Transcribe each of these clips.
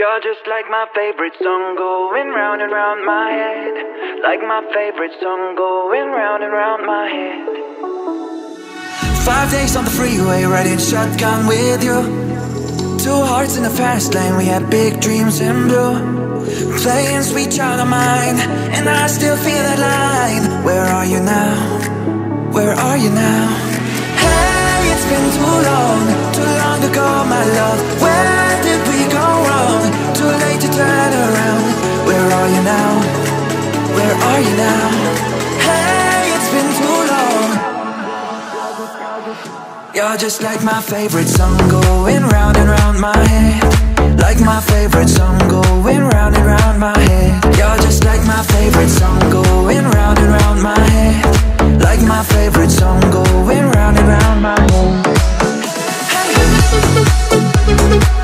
You're just like my favorite song going round and round my head. Like my favorite song going round and round my head. Five days on the freeway, riding shotgun with you. Two hearts in the fast lane, we had big dreams in blue. Playing sweet child of mine, and I still feel that line. Where are you now? Where are you now? Hey, it's been too long, too long ago, my love. Where did? Too late to turn around. Where are you now? Where are you now? Hey, it's been too long. You're just like my favorite song going round and round my head. Like my favorite song going round and round my head. You're just like my favorite song going round and round my head. Like my favorite song going round and round my head. Some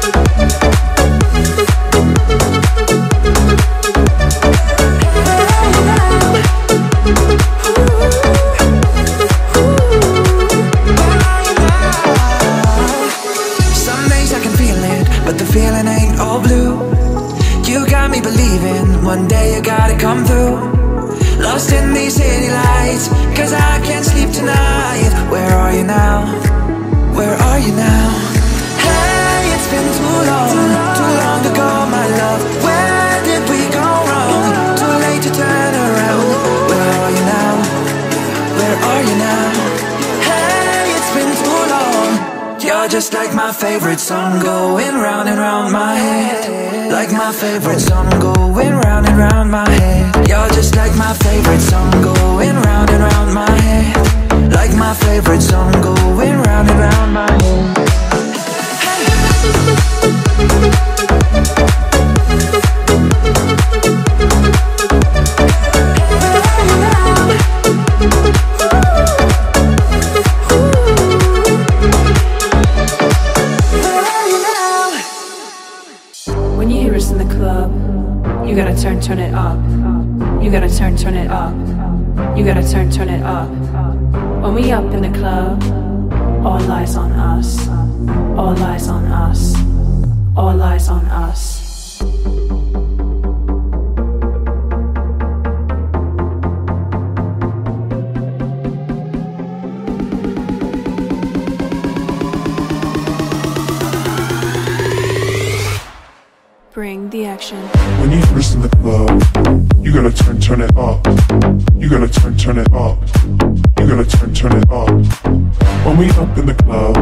Where are you now? Some days I can feel it, but the feeling ain't all blue. You got me believing one day you gotta come through. Lost in these city lights, 'cause I can't sleep tonight. Where are you now? Where are you now? Hey, it's been too long just like my favorite song going round and round my head. Like my favorite song going round and round my head. You're just like my favorite song going round and round my head. Like my favorite song going round and round my head. Turn it up. You gotta turn, turn it up. When we up in the club, all eyes on us. All eyes on us. All eyes on us. Turn, it up. You gotta turn, turn it up. When we up in the club,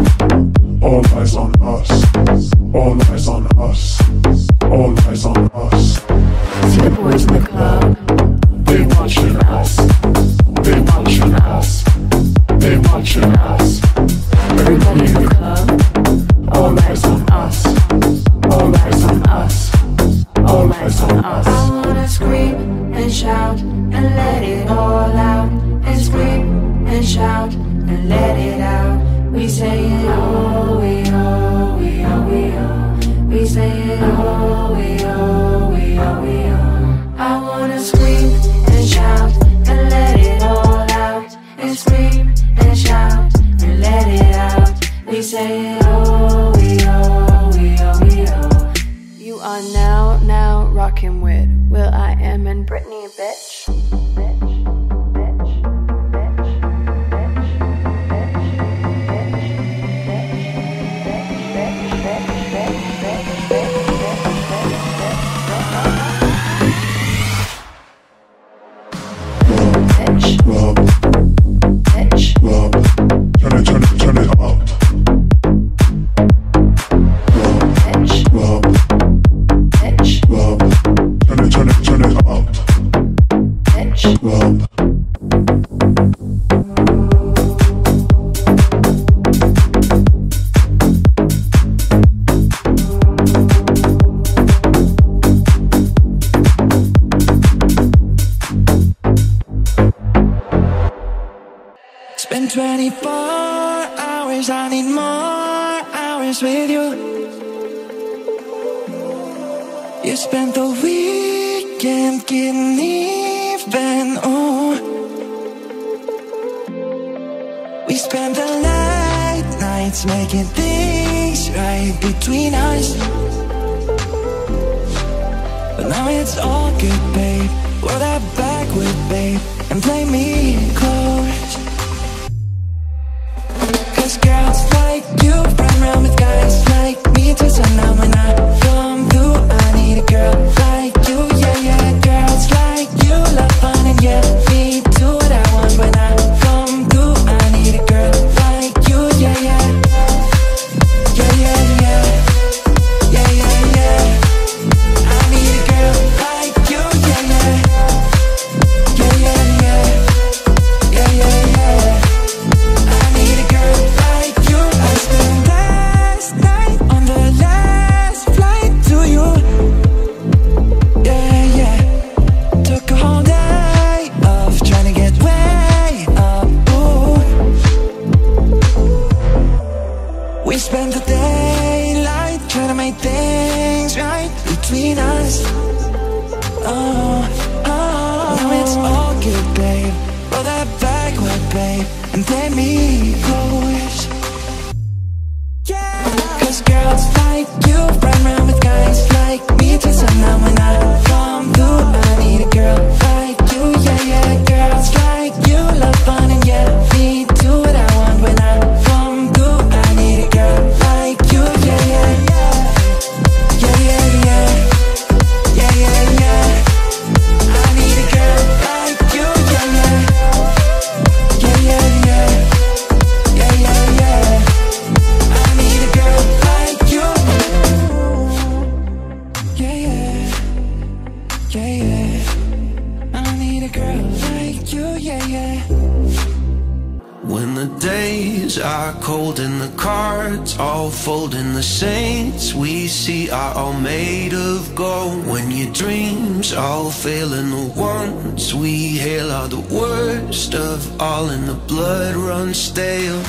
all in the blood runs stale.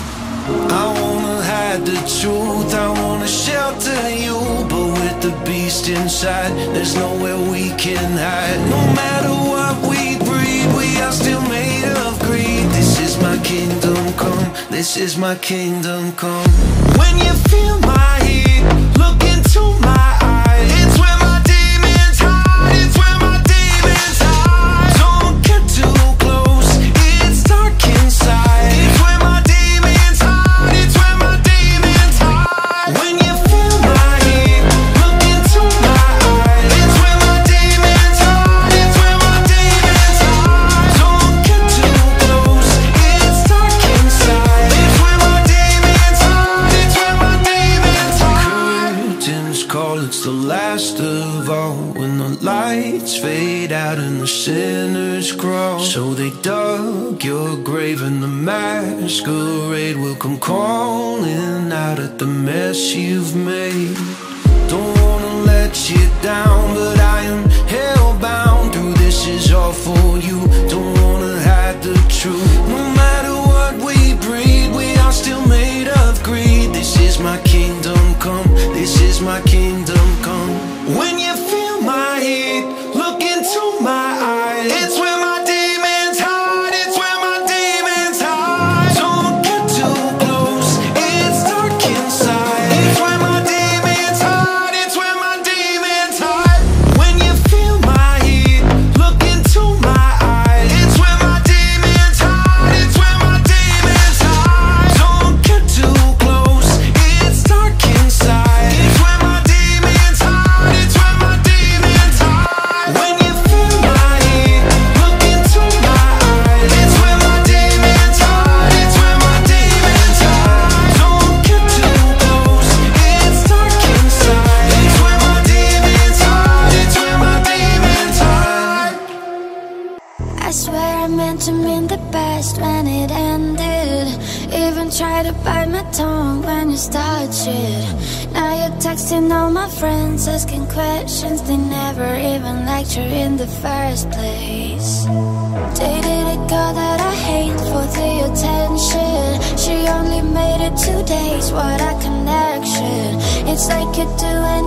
I wanna hide the truth, I wanna shelter you But with the beast inside, there's nowhere we can hide. No matter what we breed, we are still made of greed. This is my kingdom come, this is my kingdom come. When you feel she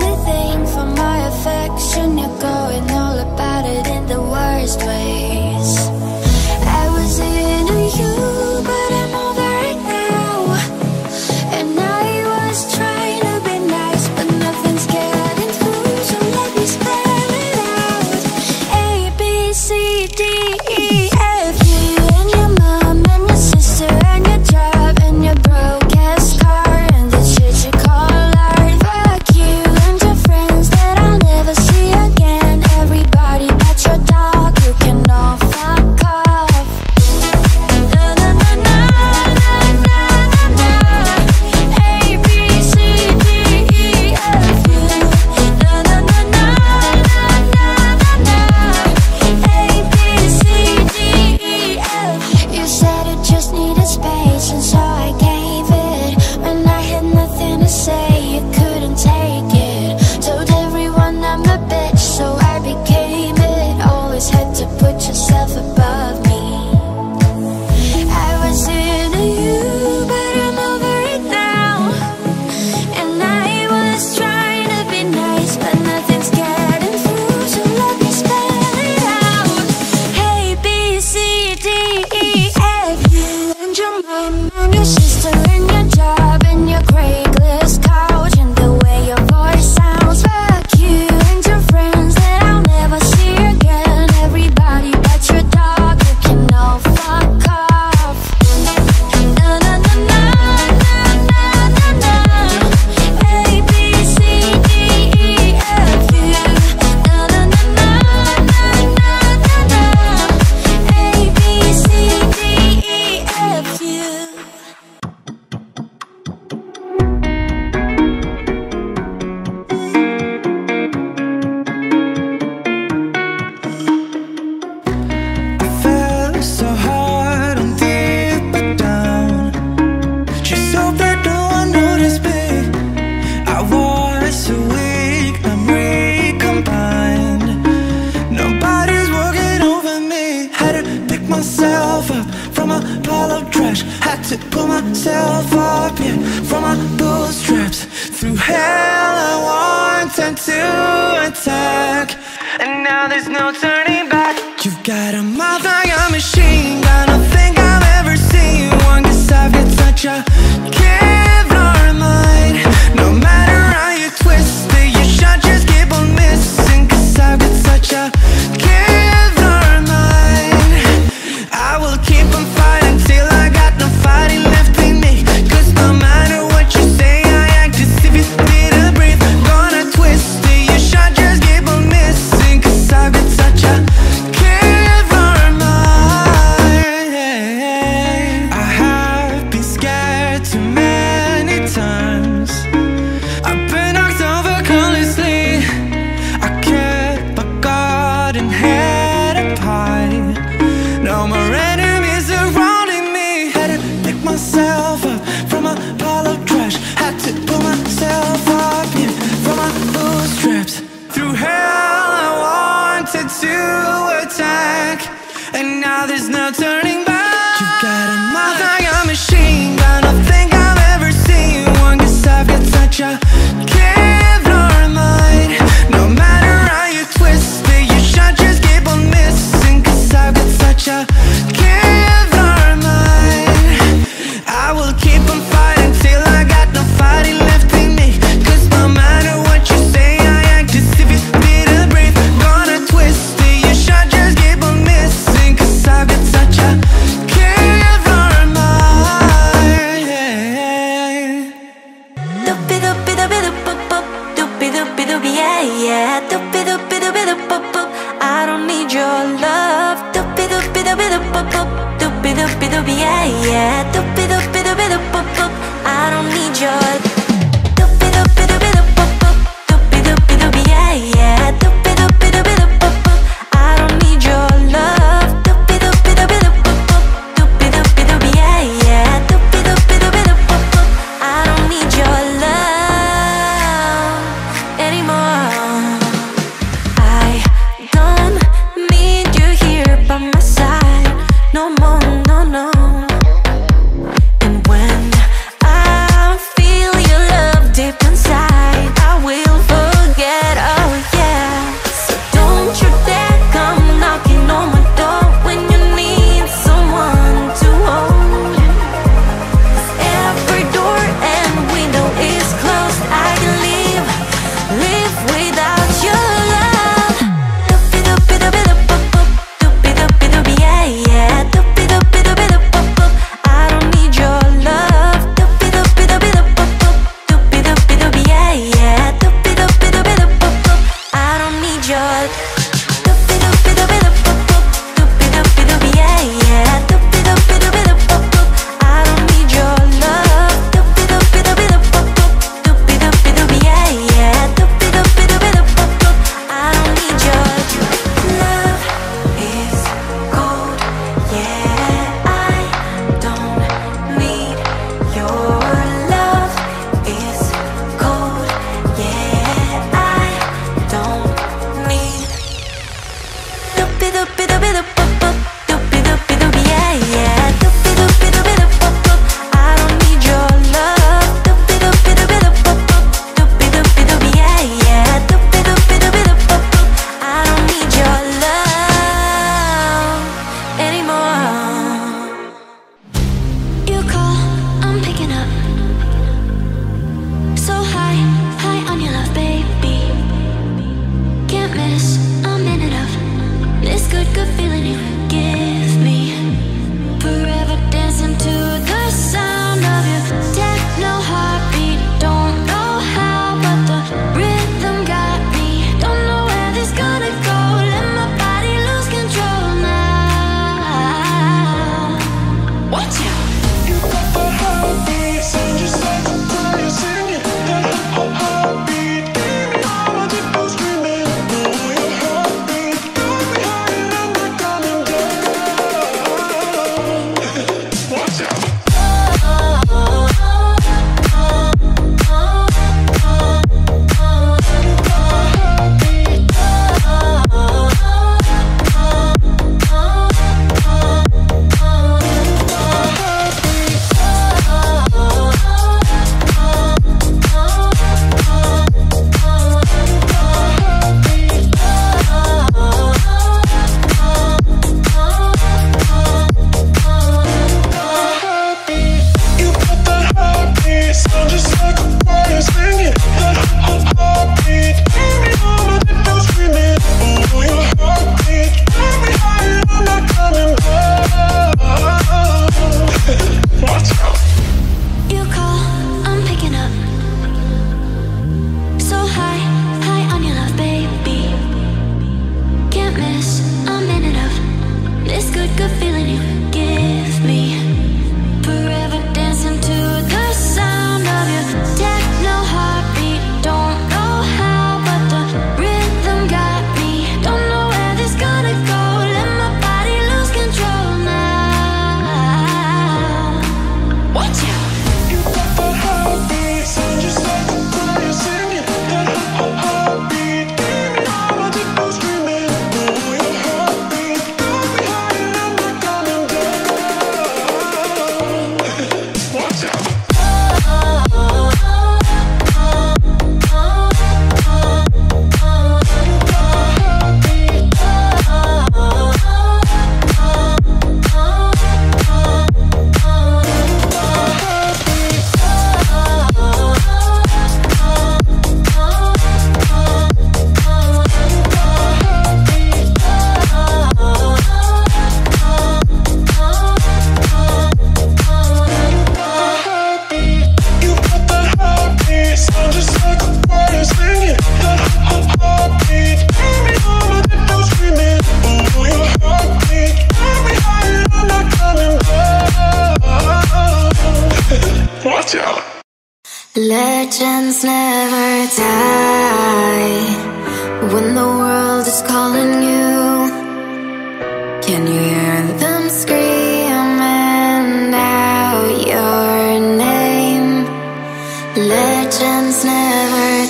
only thing for my affection you go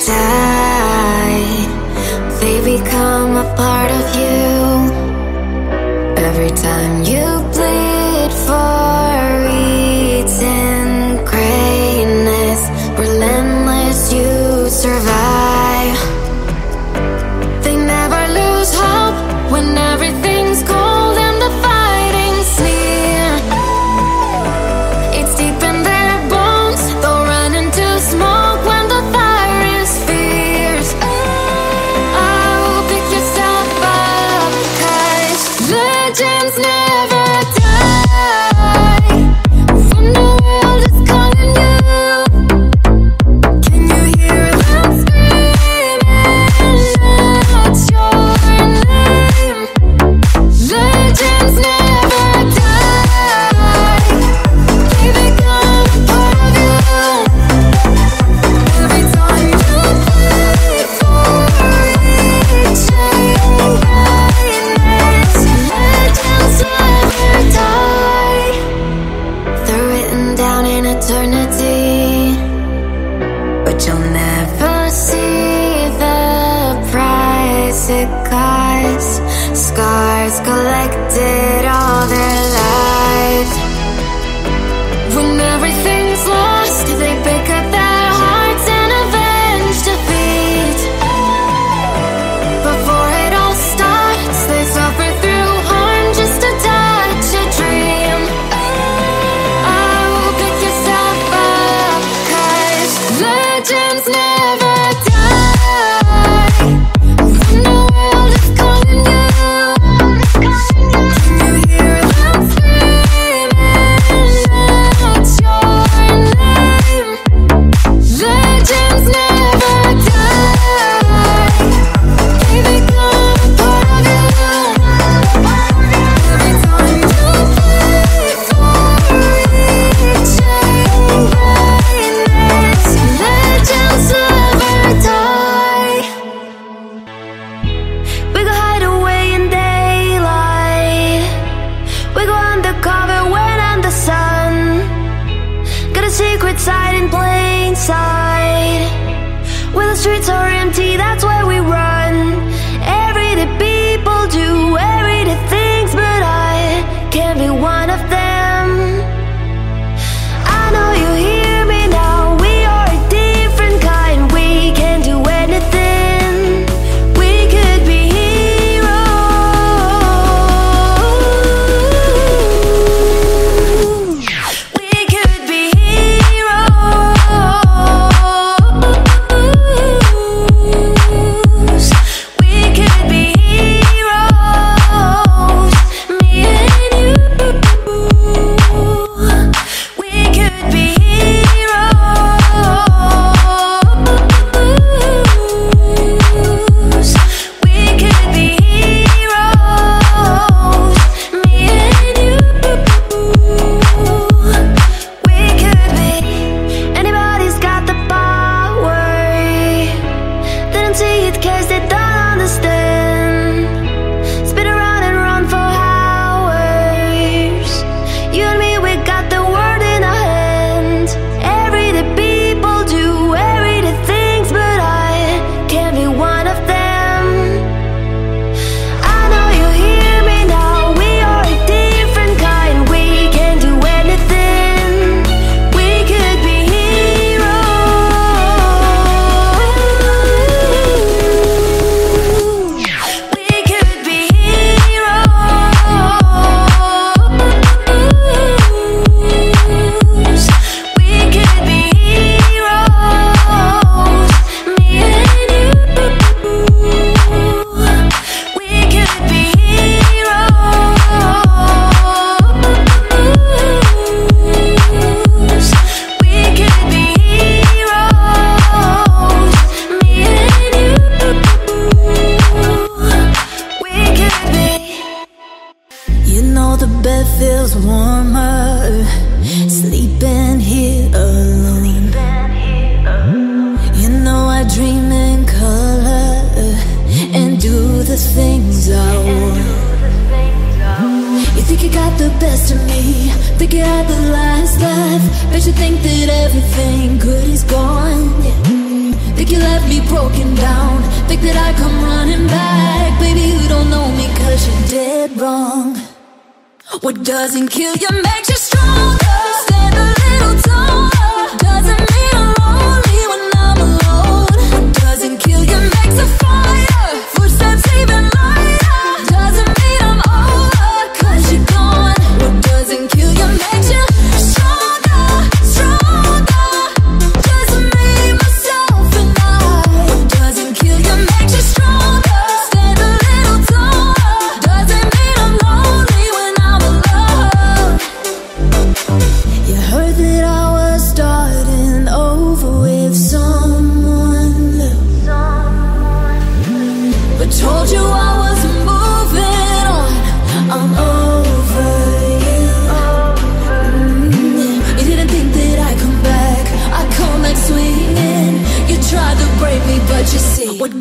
die. They become a part of you every time you.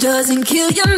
Doesn't kill you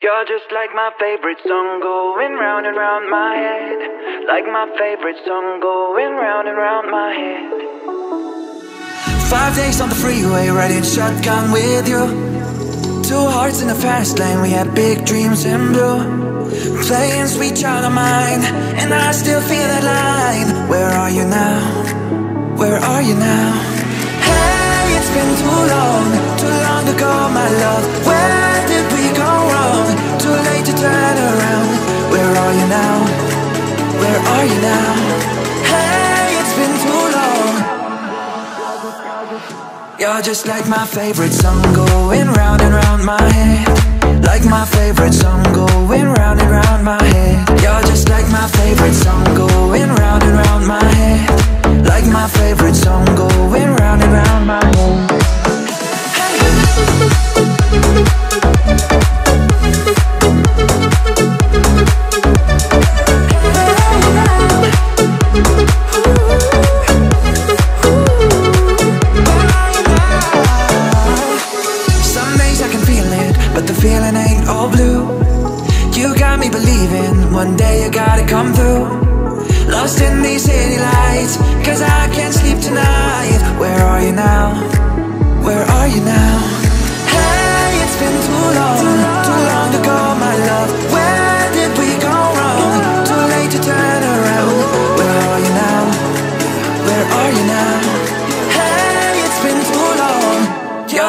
You're just like my favorite song going round and round my head. Like my favorite song going round and round my head. Five days on the freeway, riding shotgun with you. Two hearts in the fast lane, we had big dreams in blue. Playing sweet child of mine, and I still feel that line. Where are you now? Where are you now? Hey, it's been too long, too long ago, my love. Where Late to turn around. Where are you now? Where are you now? Hey, it's been too long. You're just like my favorite song going round and round my head. Like my favorite song going round and round my head. You're just like my favorite song going round and round my head. Like my favorite song going round and round my head. Some one day you gotta come through. Lost in these city lights, cause I can't sleep tonight. Where are you now? Where are you now? Hey, it's been too long, too long ago, my love.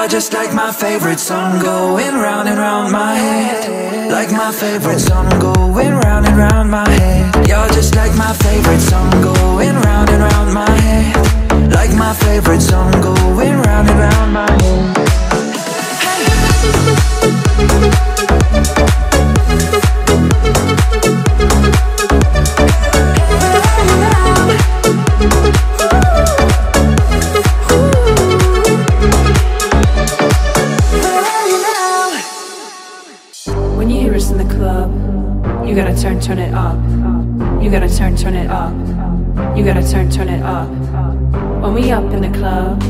Just like my favorite song going round and round my head. Like my favorite song going round and round my head. You're just like my favorite song going round and round my head. Like my favorite song going round and round my head. Up. You gotta turn, turn it up. When we up in the club,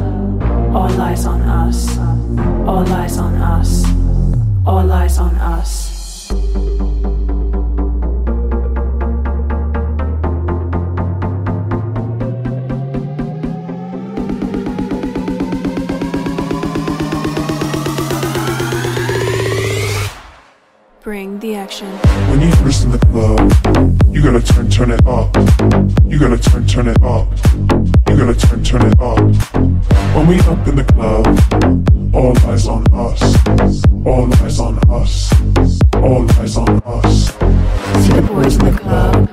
all eyes on us. All eyes on us. All eyes on us. Bring the action. When you us in the club, you gotta turn, turn it up. Gotta turn, turn it up. You're gonna turn, turn it up. When we up in the club, all eyes on us. All eyes on us. All eyes on us. See the boys in the club.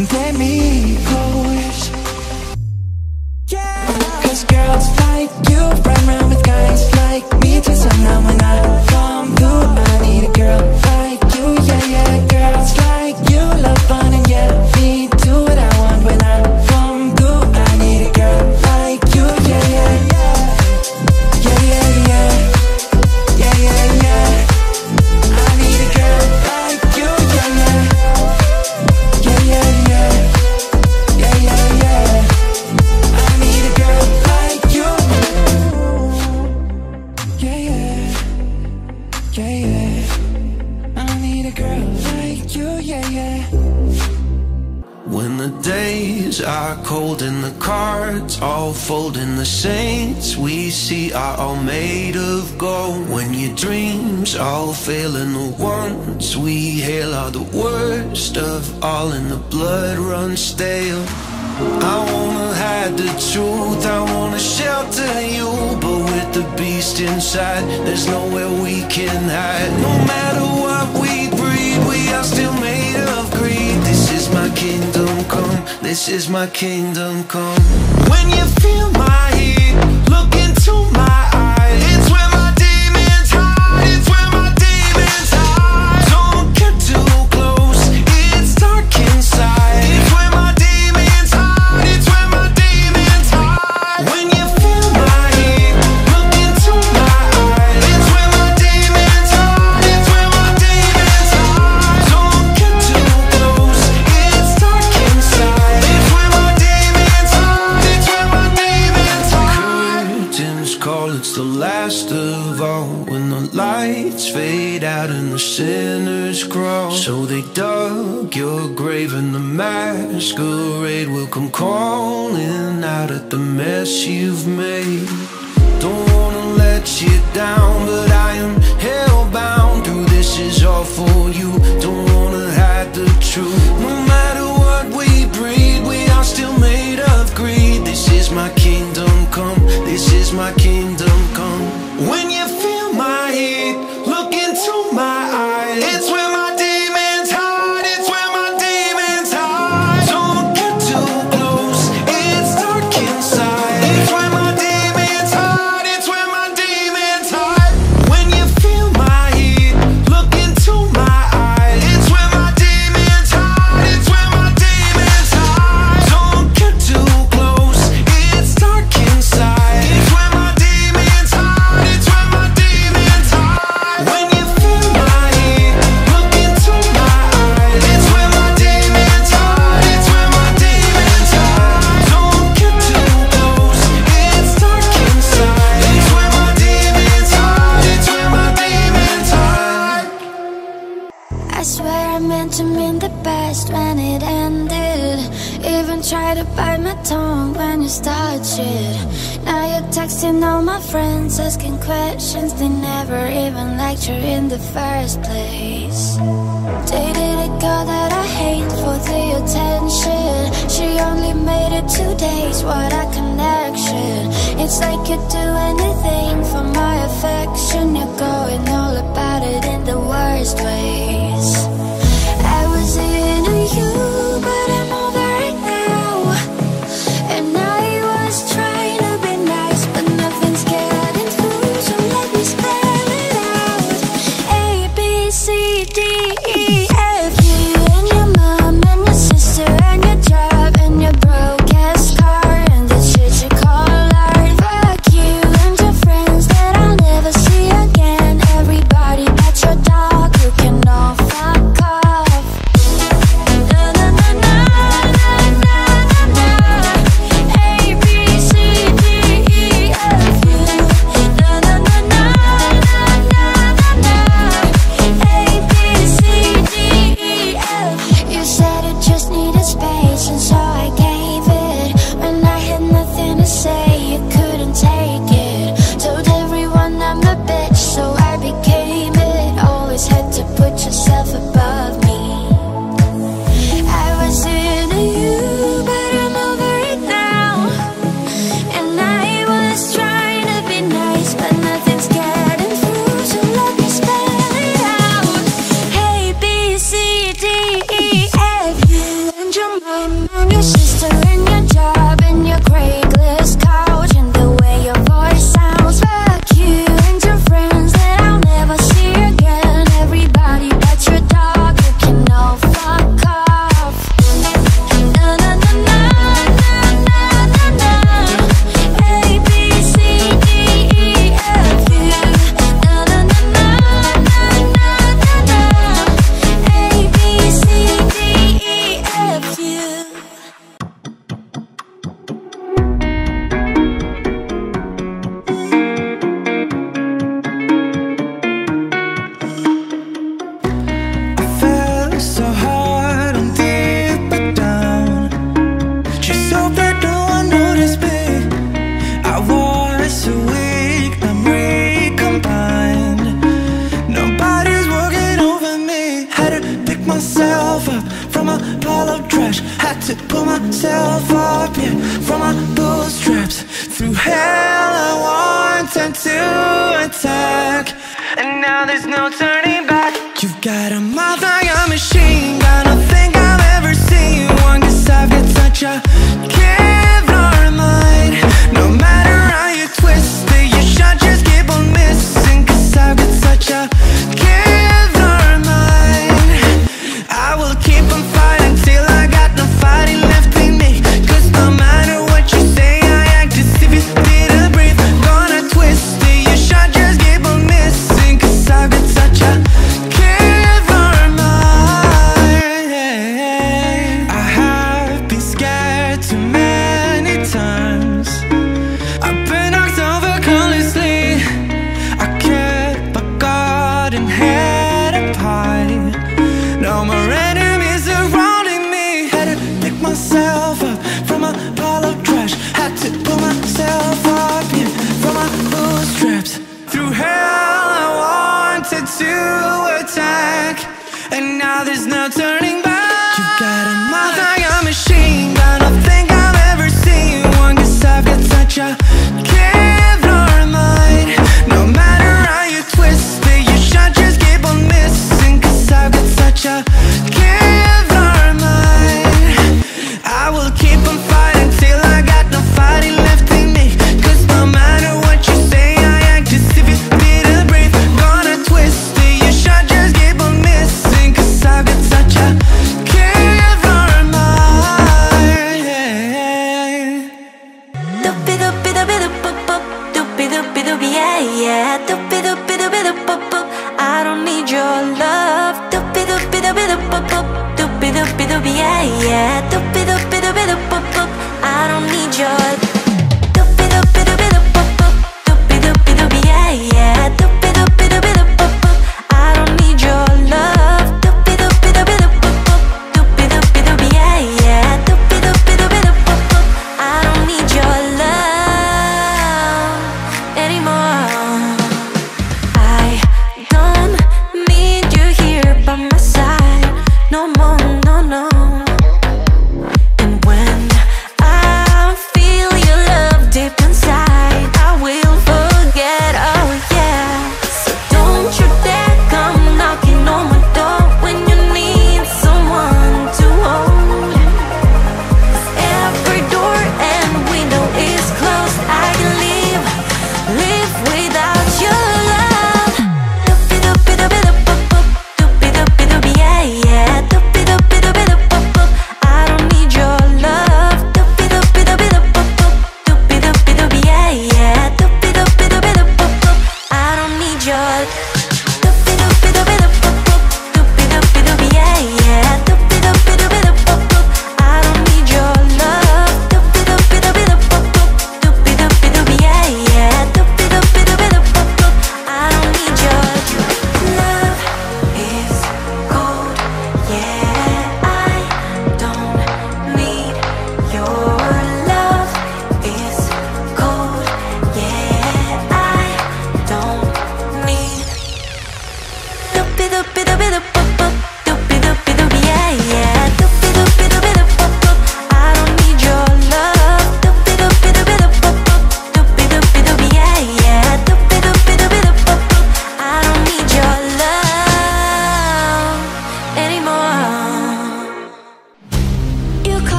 and blame me. love all in the blood runs stale. I wanna hide the truth, I wanna shelter you But with the beast inside, there's nowhere we can hide. No matter what we breed, we are still made of greed. This is my kingdom come, this is my kingdom come. When you feel my heat, look into my Look, I'm calling out at the mess you've made. Don't wanna let you down, but I am hellbound Do this is all for you, don't wanna hide the truth. No matter what we breed, we are still made of greed. This is my kingdom come, this is my kingdom first place. Dated a girl that I hate for the attention. She only made it two days, what a connection. It's like you'd do anything for my affection.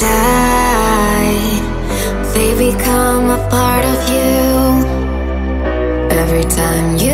die. They become a part of you. Every time you